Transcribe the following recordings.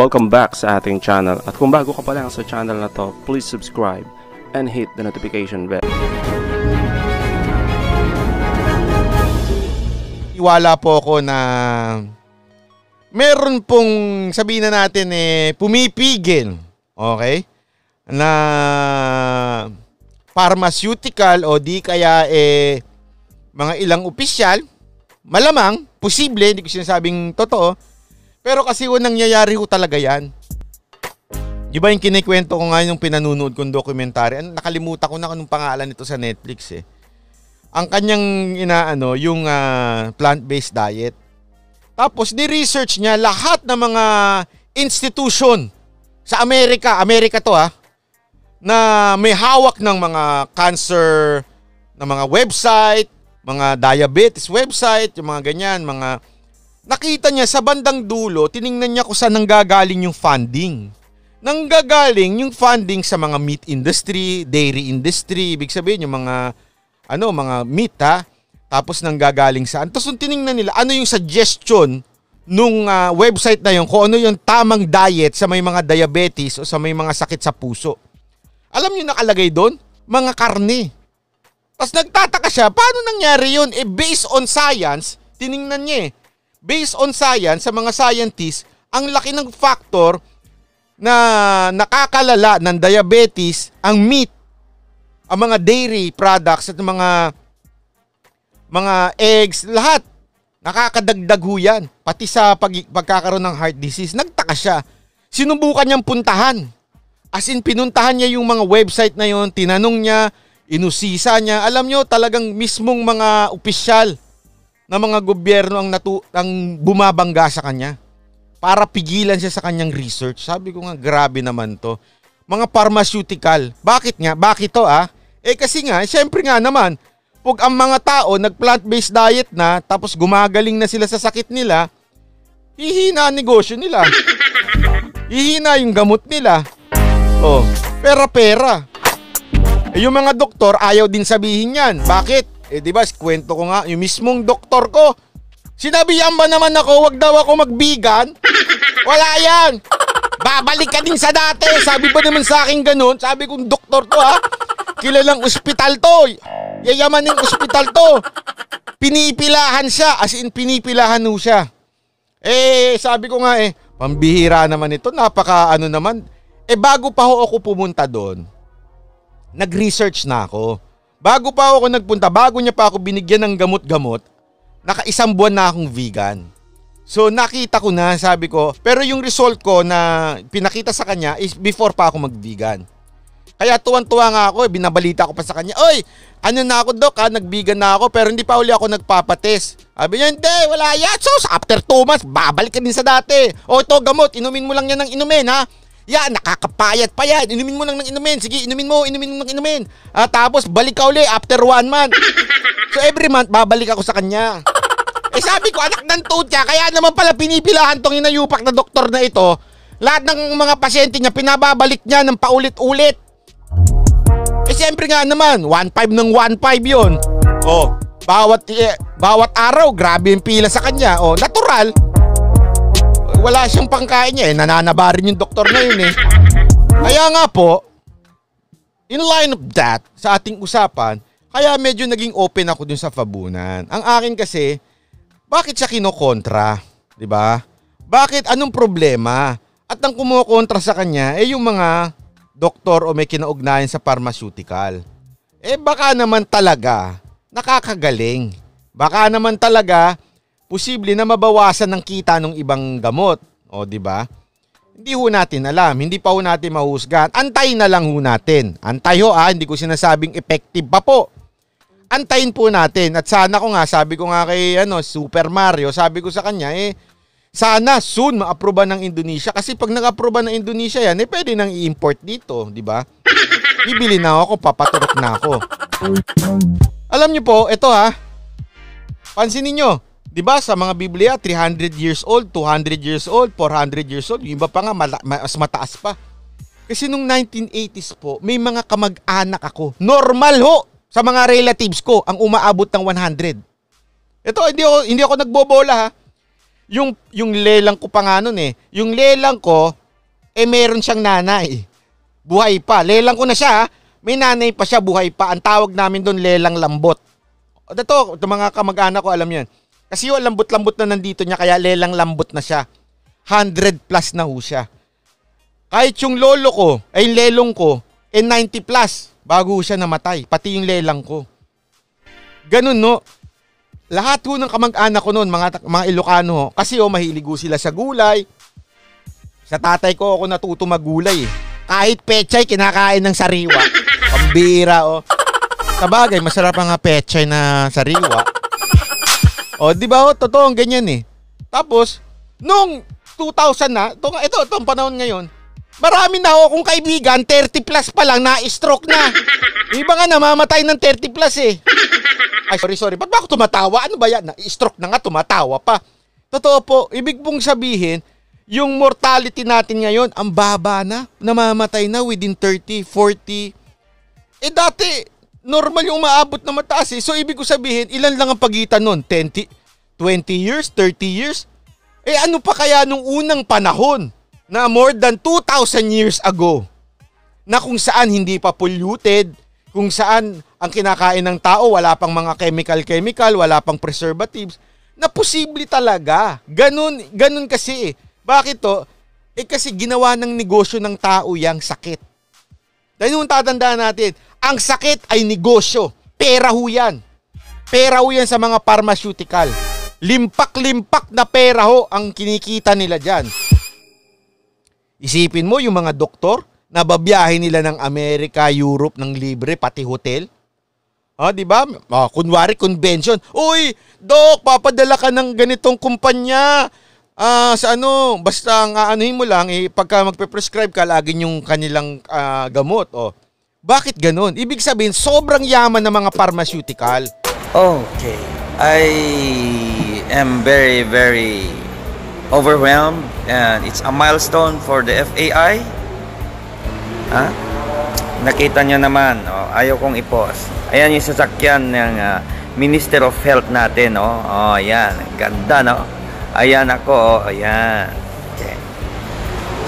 Welcome back sa ating channel at kung bago ka pa lang sa channel na to, please subscribe and hit the notification bell. Iwala po ako na meron pong sabihin na natin eh pumipigil, okay? Na pharmaceutical o di kaya eh mga ilang opisyal, malamang, posible, hindi ko sinasabing totoo, pero kasi ho nangyayari ho talaga yan. Di ba yung kinikwento ko nga yung pinanunood kong dokumentary? Ano, nakalimutan ko na anong pangalan nito sa Netflix eh. Ang kanyang inaano, yung uh, plant-based diet. Tapos ni-research niya lahat ng mga institution sa Amerika, Amerika to ha, na may hawak ng mga cancer, ng mga website, mga diabetes website, yung mga ganyan, mga nakita niya sa bandang dulo, tiningnan niya kung saan nanggagaling yung funding. Nanggagaling yung funding sa mga meat industry, dairy industry, ibig sabihin yung mga ano, mga meat ha. Tapos nanggagaling saan. Tapos nung tiningnan nila, ano yung suggestion nung uh, website na yun, kung ano yung tamang diet sa may mga diabetes o sa may mga sakit sa puso. Alam niyo nakalagay doon? Mga karne. Tapos nagtataka siya, paano nangyari yun? Eh based on science, tiningnan niya eh based on science, sa mga scientists, ang laki ng factor na nakakalala ng diabetes ang meat, ang mga dairy products at mga mga eggs, lahat. Nakakadagdag ho yan. Pati sa pag, pagkakaroon ng heart disease. Nagtaka siya. Sinubukan niyang puntahan. As in, pinuntahan niya yung mga website na yon, tinanong niya, inusisa niya. Alam niyo, talagang mismong mga opisyal na mga gobyerno ang, natu- ang bumabangga sa kanya para pigilan siya sa kanyang research. Sabi ko nga, grabe naman to. Mga pharmaceutical. Bakit nga? Bakit to ah? Eh kasi nga, syempre nga naman, pag ang mga tao nag-plant-based diet na, tapos gumagaling na sila sa sakit nila, hihina ang negosyo nila. Hihina yung gamot nila. Oh, pera-pera. Eh, yung mga doktor ayaw din sabihin yan. Bakit? Eh di ba, kwento ko nga, yung mismong doktor ko, sinabihan ba naman ako, wag daw ako magbigan? Wala yan! Babalik ka din sa dati. Sabi ba naman sa akin ganun? Sabi kong doktor to ha. Kilalang ospital to. Yayamaning ospital to. Pinipilahan siya. As in, pinipilahan ho siya. Eh, sabi ko nga eh, pambihira naman ito. Napaka ano naman. Eh, bago pa ho ako pumunta doon, nag-research na ako. Bago pa ako nagpunta, bago niya pa ako binigyan ng gamot-gamot, nakaisang buwan na akong vegan. So nakita ko na, sabi ko, pero yung result ko na pinakita sa kanya is before pa ako mag-vegan. Kaya tuwan-tuwa nga ako, eh, binabalita ko pa sa kanya, Oy, ano na ako dok ha, nag-vegan na ako pero hindi pa uli ako nagpapates. Sabi niya, hindi, wala yan. So after 2 months, babalik ka din sa dati. O ito, gamot, inumin mo lang yan ng inumin ha. Yan, nakakapayat pa yan. Inumin mo lang ng inumin. Sige, inumin mo, inumin mo ng inumin. Ah, tapos, balik ka uli after one month. So, every month, babalik ako sa kanya. Eh, sabi ko, anak ng tutya, kaya naman pala pinipilahan tong inayupak na doktor na ito. Lahat ng mga pasyente niya, pinababalik niya ng paulit-ulit. Eh, siyempre nga naman, 1.5 ng 1.5 yun. Oh, bawat, eh, bawat araw, grabe yung pila sa kanya. Oh, natural wala siyang pangkain niya eh. Nananabarin yung doktor na yun eh. Kaya nga po, in line of that, sa ating usapan, kaya medyo naging open ako dun sa Fabunan. Ang akin kasi, bakit siya kinokontra? ba? Diba? Bakit? Anong problema? At ang kumukontra sa kanya, eh yung mga doktor o may kinaugnayan sa pharmaceutical. Eh baka naman talaga nakakagaling. Baka naman talaga posible na mabawasan ng kita ng ibang gamot. O, di ba? Hindi ho natin alam. Hindi pa ho natin mahusgahan. Antayin na lang ho natin. Antay ho ah, hindi ko sinasabing effective pa po. Antayin po natin. At sana ko nga, sabi ko nga kay ano, Super Mario, sabi ko sa kanya, eh, sana soon ma-aproba ng Indonesia. Kasi pag nag-aproba ng Indonesia yan, eh, pwede nang i-import dito, di ba? Bibili na ako, papaturok na ako. Alam niyo po, ito ha, pansinin niyo, 'Di ba sa mga Biblia 300 years old, 200 years old, 400 years old, yung iba pa nga mala- mas mataas pa. Kasi nung 1980s po, may mga kamag-anak ako. Normal ho sa mga relatives ko ang umaabot ng 100. Ito hindi ako hindi ako nagbobola ha. Yung, yung lelang ko pa nga nun eh. Yung lelang ko, eh meron siyang nanay. Buhay pa. Lelang ko na siya, may nanay pa siya, buhay pa. Ang tawag namin doon, lelang lambot. Ito, ito mga kamag-anak ko, alam yan. Kasi yung lambot-lambot na nandito niya, kaya lelang lambot na siya. 100 plus na ho siya. Kahit yung lolo ko, ay yung lelong ko, eh 90 plus, bago siya namatay. Pati yung lelang ko. Ganun no. Lahat ho ng kamag-anak ko noon, mga, mga Ilocano ho, kasi oh, mahilig ho sila sa gulay. Sa tatay ko ako natuto maggulay eh. Kahit pechay, kinakain ng sariwa. Pambira oh. Sa bagay, masarap ang pechay na sariwa. O, di ba oh, totoo, ganyan eh. Tapos, nung 2000 na, ito, ito, itong panahon ngayon, marami na ako kong kaibigan, 30 plus pa lang, na-stroke na. Iba nga namamatay ng 30 plus eh. Ay, sorry, sorry. Ba't ba ako tumatawa? Ano ba yan? Na-stroke na nga, tumatawa pa. Totoo po, ibig pong sabihin, yung mortality natin ngayon, ang baba na. Namamatay na within 30, 40. Eh dati, normal yung umaabot na mataas eh. So ibig ko sabihin, ilan lang ang pagitan nun? 20, 20 years, 30 years? Eh ano pa kaya nung unang panahon na more than 2,000 years ago na kung saan hindi pa polluted, kung saan ang kinakain ng tao wala pang mga chemical-chemical, wala pang preservatives, na posible talaga. Ganun, ganun kasi eh. Bakit to? Eh kasi ginawa ng negosyo ng tao yang sakit. Dahil yung tatandaan natin, ang sakit ay negosyo. Pera ho yan. Pera ho yan sa mga pharmaceutical. Limpak-limpak na pera ho ang kinikita nila dyan. Isipin mo yung mga doktor, nababiyahe nila ng Amerika, Europe ng libre, pati hotel. Ah, di ba? Ah, kunwari convention. Uy, dok, papadala ka ng ganitong kumpanya. Ah, sa ano, basta ang aanuhin mo lang eh pagka magpe-prescribe ka lagi yung kanilang ah, gamot. Oh. Bakit ganun? Ibig sabihin, sobrang yaman ng mga pharmaceutical. Okay. I am very, very overwhelmed and it's a milestone for the FAI. Ha? Nakita nyo naman, oh, ayaw kong i-pause. Ayan yung sasakyan ng ah, Minister of Health natin, oh. Oh, ayan. Ganda, no? Ayan ako, oh. Ayan. Okay.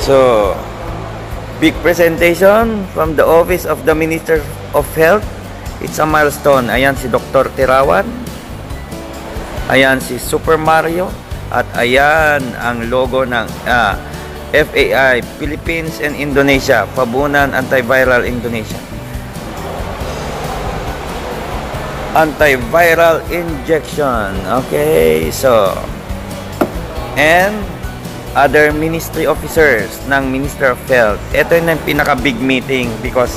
So, big presentation from the Office of the Minister of Health. It's a milestone. Ayan si Dr. Tirawan. Ayan si Super Mario. At ayan ang logo ng ah, FAI, Philippines and Indonesia, Pabunan Antiviral Indonesia. Antiviral injection. Okay, so and other ministry officers ng Minister of Health. Ito yung pinaka-big meeting because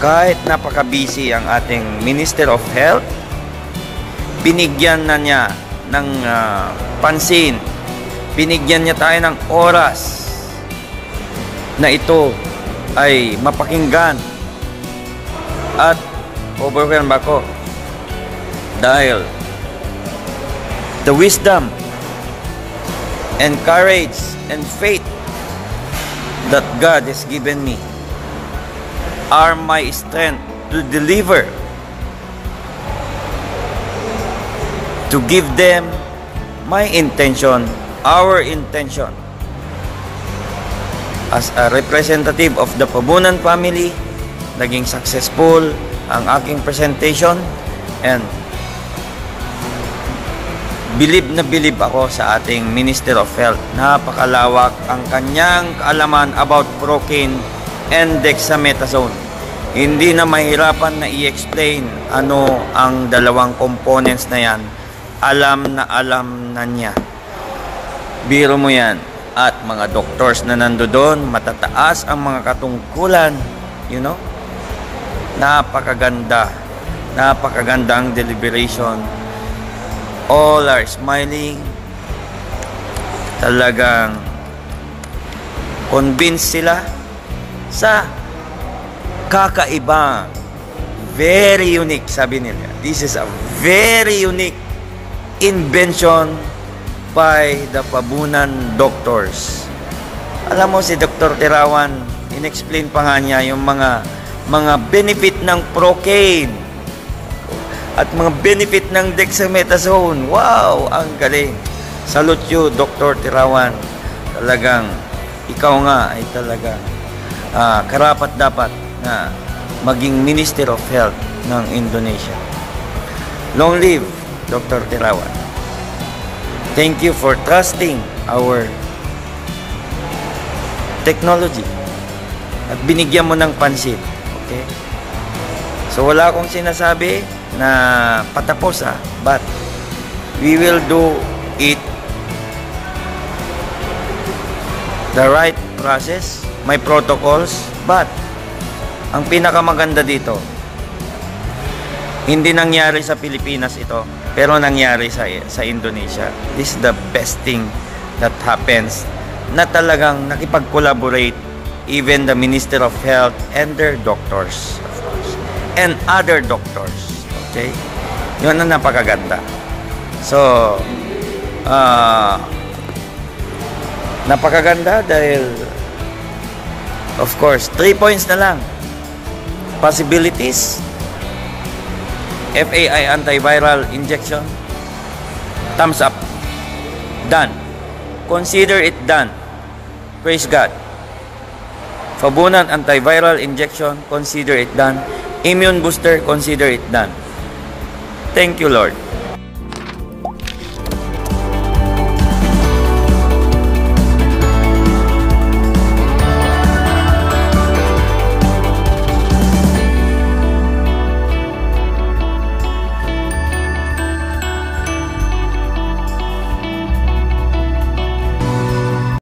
kahit napaka-busy ang ating Minister of Health, binigyan na niya ng ah, pansin, binigyan niya tayo ng oras na ito ay mapakinggan at overwhelmed ako dahil the wisdom and courage and faith that God has given me are my strength to deliver to give them my intention our intention. As a representative of the Pabunan family naging successful ang aking presentation and Bilib na bilib ako sa ating Minister of Health. Napakalawak ang kanyang kaalaman about procaine and dexamethasone. Hindi na mahirapan na i-explain ano ang dalawang components na yan. Alam na alam na niya. Biro mo yan. At mga doctors na nando doon, matataas ang mga katungkulan. You know? Napakaganda. Napakaganda ang deliberation all are smiling. Talagang convinced sila sa kakaibang very unique sabi nila. This is a very unique invention by the Pabunan doctors. Alam mo si Dr. Tirawan inexplain pa nga niya yung mga mga benefit ng procaine at mga benefit ng dexamethasone. Wow, ang galing. Salute you, Dr. Tirawan. Talagang ikaw nga ay talagang ah, karapat dapat na maging Minister of Health ng Indonesia. Long live, Dr. Tirawan. Thank you for trusting our technology at binigyan mo ng pansin. Okay? So wala akong sinasabi na patapos ah, but we will do it the right process, may protocols, but ang pinakamaganda dito, hindi nangyari sa Pilipinas ito, pero nangyari sa sa Indonesia. This is the best thing that happens na talagang nakipag-collaborate even the Minister of Health and their doctors, of course, and other doctors. Okay? Yun ang napakaganda. So, ah, napakaganda dahil, of course, three points na lang. Possibilities, FAI antiviral injection, thumbs up, done. Consider it done. Praise God. Fabunan antiviral injection, consider it done. Immune booster, consider it done. Thank you, Lord.